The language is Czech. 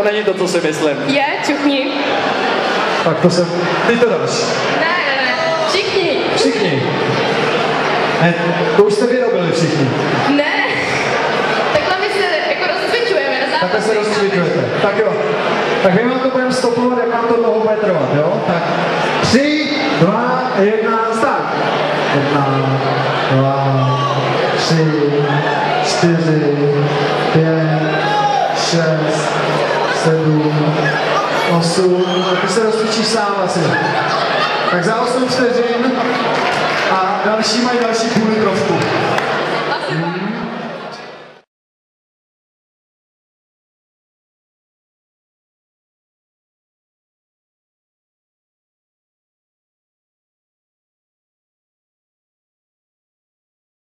To není to, co si myslím. Je, čukni. Tak to jsem... Ty to dáš. Ne, ne, ne. Všichni. Všichni. Ne, to už jste vyrobili všichni. Ne. Takhle my se jako rozcvičujeme Takhle se rozcvičujete. Tak jo. Tak my vám to budeme stopovat, jak vám to dlouho bude trvat, jo? Tak tři, dva, jedna, start. Jedna, dva, tři, čtyři, pět, šest, sedm, osm. Ty se rozcvičíš sám asi. Tak za osm vteřin a další mají další půl.